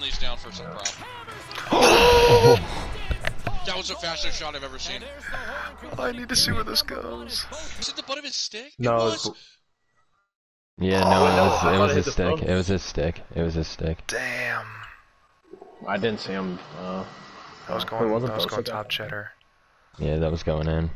Stanley's down for some prop. that was the fastest shot I've ever seen. I need to see where this goes. Is it the butt of his stick? No, it was. Yeah, Oh, no, no, it was, thought it was it his stick. phone. It was his stick. It was his stick. Damn. I didn't see him. Uh, That was going. wasn't That was going top cheddar. Yeah, that was going in.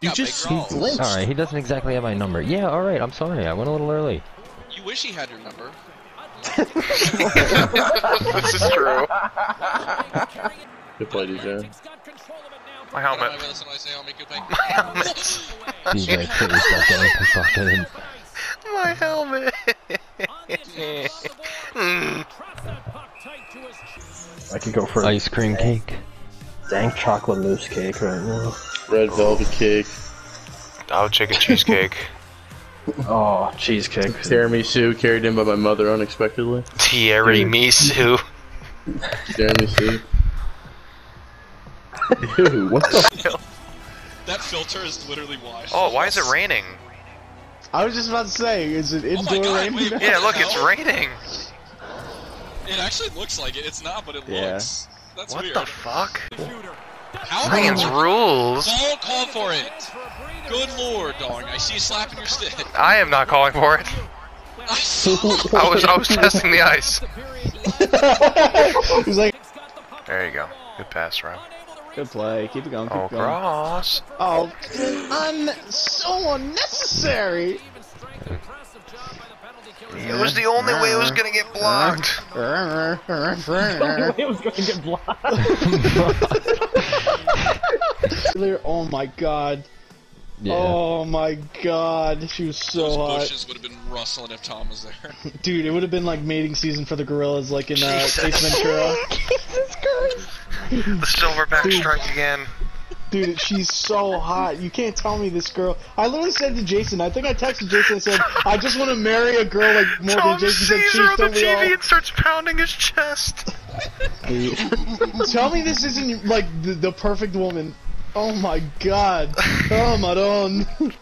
You just big glitched. Alright, he doesn't exactly have my number. Yeah, alright, I'm sorry. I went a little early. You wish he had your number. This is true. Good play, DJ. My Helmet. helmet. Listen when I say I'll make you pay. My helmet. DJ, put yourself getting pissed off at him. My helmet. Mm. I could go for Ice cream cake. dank chocolate mousse cake right now. Red velvet cake. Oh, chicken cheesecake. Oh, cheesecake. Tiramisu carried in by my mother unexpectedly. Tiramisu. Tiramisu. Ew, what the? That filter is literally why. Oh, why is it raining? I was just about to say, is it Oh indoor god, rain? wait, Yeah, look, it's raining. It actually looks like it. It's not, but it Yeah. looks. That's What weird. the fuck? How Rain's rules. Don't call for it. Good lord, dog. I see you slapping your stick. I am not calling for it. I was I was testing the ice. He's like, There you go. Good pass, Ryan. good play. Keep it going. Keep Oh, it going. cross. Oh, un so unnecessary. Mm. It was the only way it was gonna get blocked. it was going to get blocked. oh my god. Yeah. Oh my god. She was so Those hot. bushes would have been rustling if Tom was there. Dude, it would have been like mating season for the gorillas, like in uh, Jesus. Ace Ventura. The silverback strike again. Dude, she's so hot. You can't tell me this girl. I literally said to Jason, I think I texted Jason and said, I just want to marry a girl like more than Tom Jason said, sees her on the don't all? TV and starts pounding his chest. Tell me this isn't like the, the perfect woman. Oh my god. Oh my god. Oh.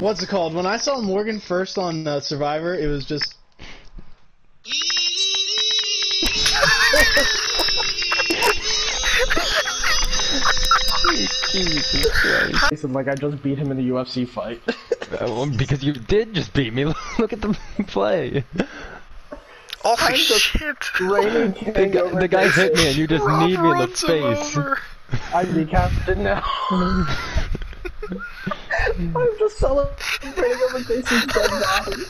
What's it called? When I saw Morgan first on uh, Survivor, it was just. Jason, like I just beat him in the UFC fight. Well, because you did just beat me. Look at the play. Oh, Holy shit. Raining The, guy- the guy hit me and you just Rob kneed me in the runs face. I'm decapitated now. I'm just celebrating over Jason's dead body.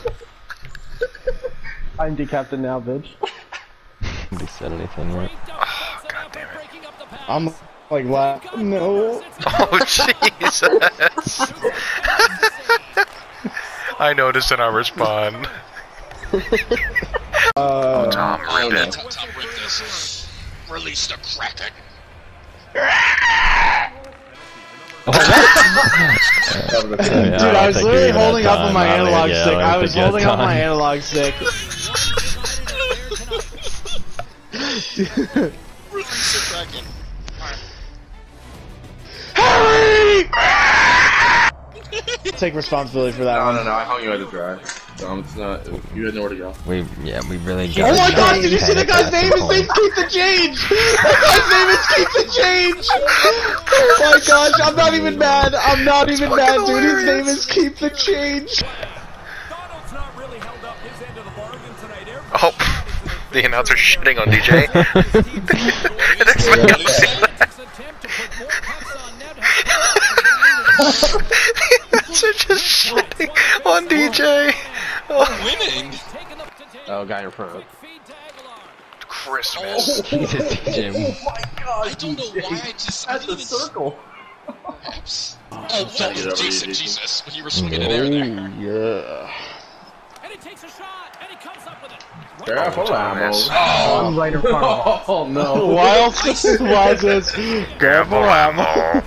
I'm decapitated now, bitch. Nobody said anything yet. Oh, god damn it. I'm like, la- no. Oh, Jesus. I noticed and I respond. Uh, Tom, rip it. Tom, Tom, rip this. Release the Kraken. Dude, I was literally holding up on my analog stick. I was holding up my analog stick. Release the Kraken. Take responsibility for that No, one. no, no. I hung you out to dry. Um, it's not. You had nowhere to go. We yeah, we really. Oh my god, did you see the guy's name? His name's Keep the Change! The guy's name is Keep the Change! Oh my gosh, I'm not even mad. I'm not even mad, dude. His name is Keep the Change. Oh, the announcer's shitting on DJ. That's my The announcer just shitting on DJ. Oh, Winning. Oh, guy in front. Christmas. Oh. Jesus, DJ. Oh my god. I don't know why I just. I didn't even circle. Perhaps. Oh, Gotta oh get Jason. Jesus. When you were swinging in air there. yeah. Careful, ammo. I'm right in front of him. Oh no. Wild, wild says, Careful, ammo.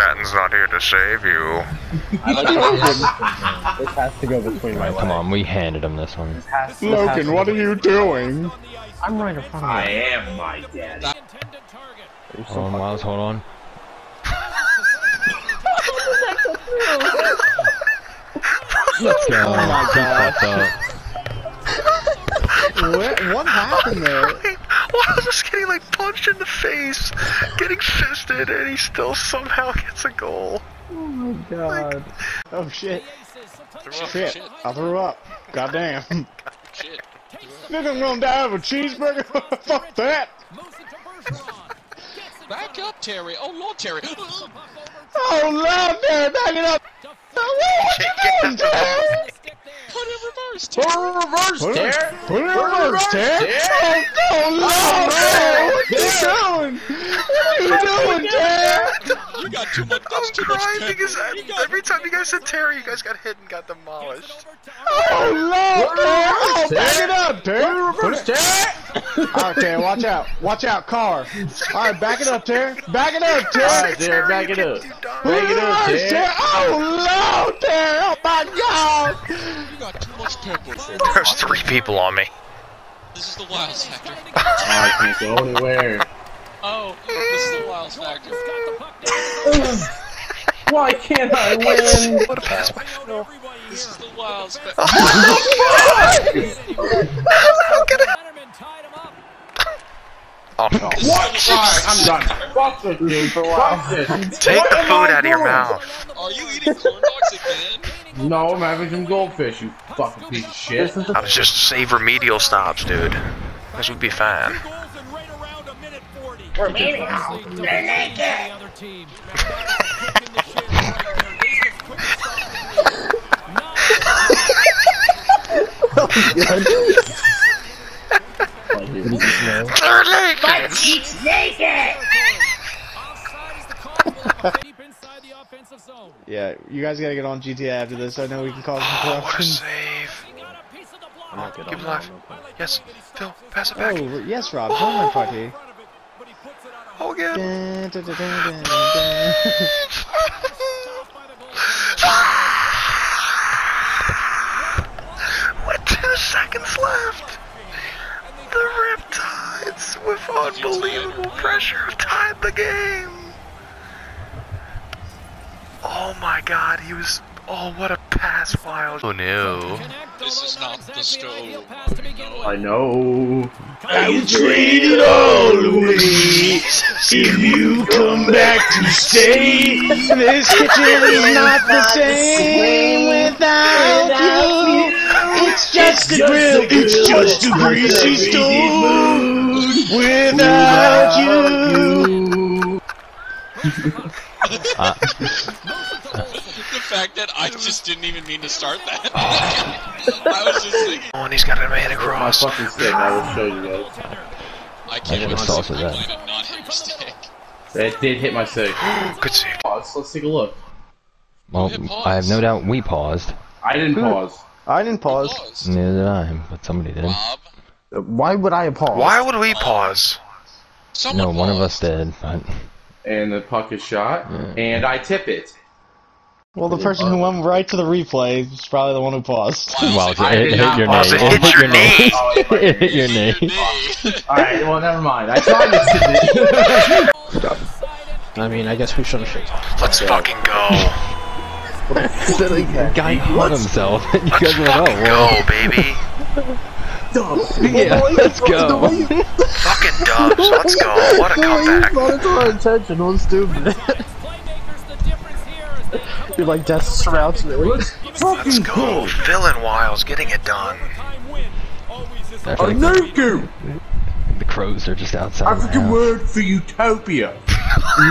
Chatton's not here to save you. This has to go between my legs. Come on, we handed him this one. This has- this Logan, what are you doing? I'm right in front of I am my dad. So Hold on, Miles, hold on. Let's go. Oh my God. What, what happened there? Why was just getting like punched in the face, getting fisted, and he still somehow gets a goal? Oh my god. Oh shit. Throw up, Shit. shit, I threw up. Goddamn. shit. Nigga, I'm gonna die of a cheeseburger. Fuck that. Back up, Terry. Oh, Lord, Terry. Oh Lord, Terry, back it up. What you doing, Terry? Put it reverse, Terry. Put it, put it in reverse, Terry. Oh, oh Lord, Terry, what you doing? What are you doing, Terry? You got too much. I'm That's too much crying temper. because I- got- every time you guys said Terry, you guys got hit and got demolished. Oh Lord, Terry. Oh, back it up, Terry. Put it, Terry. All right, Terry, watch out. Watch out, car. All right, back it up, Terry. Back it up, Terry. Alright, Terry, back it up. Back it up, Terry. Oh Lord, Terry. Oh my God. You got too much temper. There's three people on me. This is the Wiles Factor. I can't go anywhere. Oh, this is the Wiles Factor. Why can't I win? What a pass by This is the Wiles Factor. Oh, Oh, what? Alright, I'm done. Fuck this, dude. Fuck this. Take What the food out of your mouth. Are you eating corn dogs again? No, I'm having some goldfish, you fucking piece of shit. I was just save remedial stops, dude. This would be fine. We're meeting now. They're naked. They're naked. He's naked. Yeah, you guys gotta get on GTA after this. I know we can cause some Oh, what a corruption. save. I'm not good Give on him life. Yes, Phil, pass it back. Oh, yes, Rob. Join my party. Oh, again. Dun, dun, dun. With two seconds left, the Riptides, with unbelievable pressure, tied the game. Oh my god, he was. Oh, what a pass, Wild. Oh no. This is not the stove. I know. I will trade it all away if you come back to stay. This kitchen is not the same without you. It's just a grill, it's just a greasy stove without you. Uh, The fact that I just didn't even mean to start that. I was just thinking. Oh, and he's got a man My across. fucking stick, I will show you guys. I I can't never wait to see that. Greenland and not hit your stick. That did hit my stick. Good save. Pause, let's take a look. well, I have no doubt we paused. I didn't pause. I didn't pause. Pause. Neither did I, but somebody did. Rob. Why would I pause? Why would we pause? Someone No, one of us did, but And the puck is shot, Yeah. and I tip it. Well, the person who went right to the replay is probably the one who paused. well, it, did it hit your pause. name. It hit your knee. Oh. It hit your name. Oh, Alright, well, never mind. I tried to tip it. I mean, I guess we shouldn't shake. Let's fucking go. the Guy hung himself, you Let's guys went, oh, fucking well, go, baby. Yeah, let's go. Fucking dubs. Let's go. What a comeback. Brought it to our attention. It was stupid. You're like death surrounds me. Let's go. Phil and Wiles getting it done. I feel like Nuku! the crows are just outside. African house. word for utopia.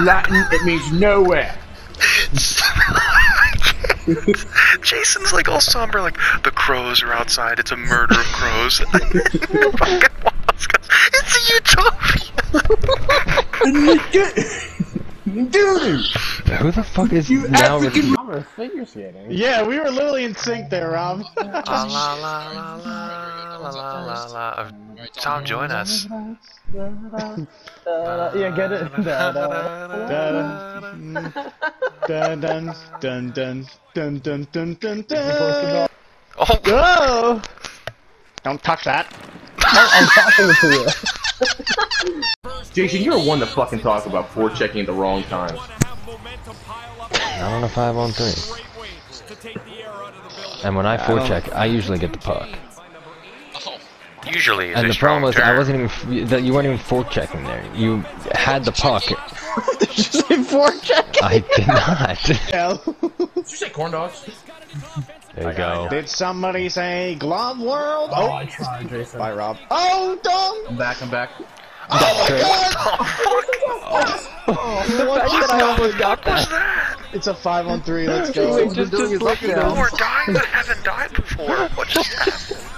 Latin, it means nowhere. Jason's like all somber, like the crows are outside. It's a murder of crows. Fucking Wiles goes, it's a utopia. Dude! Who the fuck is You now? African- We're figure skating. Yeah, we were literally in sync there, Rob. La la la la la la la la la. Uh, Tom, join us. Yeah, get it. Da, da, Dun dun dun dun dun dun dun dun dun. Oh, Go! Don't touch that. I'm talking to you. Jason, you're one to fucking talk about forechecking at the wrong time. Not on a five on three. And when I forecheck, I usually get the puck. Oh, Usually, And a the problem was I wasn't even that you weren't even forechecking there. You had the puck. Just in forecheck. I did not. Did you say corn dogs? There you go. Did somebody say glove world? Oh, Oh, I tried, Jason. bye, Rob. Oh, dong. I'm back, I'm back. Oh my God. Oh, the fact that I almost got that. It's a five on three. Let's go. Wait, just, just look People now. are dying that haven't died before. What just happened?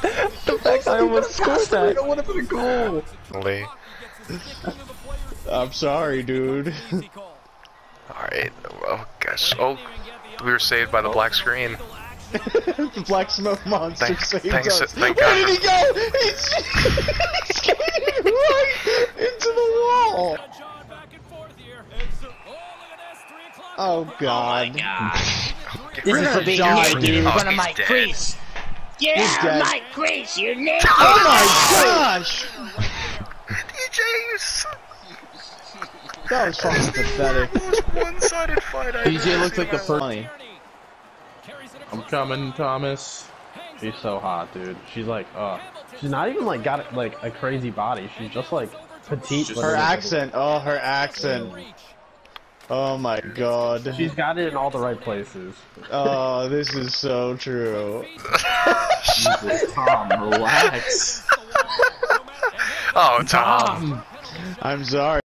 The fact I almost scored that. want to put a goal. Lee. I'm sorry, dude. Alright, well, guess. Oh, we were saved by the black screen. the black smoke monster Thank- saved thanks- us. thank Where God did he go? He's, he's skating right into the wall. John back and forth here. Uh, oh, look at this. Three o'clock. Oh god. Oh, Get You're of die, dude. Oh, Oh he's my dead. crease. He's Yeah, dead. my crease. You naked. my gosh! DJ's That was fucking pathetic. most one-sided fight I've DJ looks like the first. Funny. I'm coming, Thomas. She's so hot, dude. She's like, uh, She's not even like got like a crazy body. She's just like petite. Just- Her accent. Oh, her accent. Oh my god. She's got it in all the right places. Oh, this is so true. Jesus, Tom, relax. Oh, Tom. I'm sorry.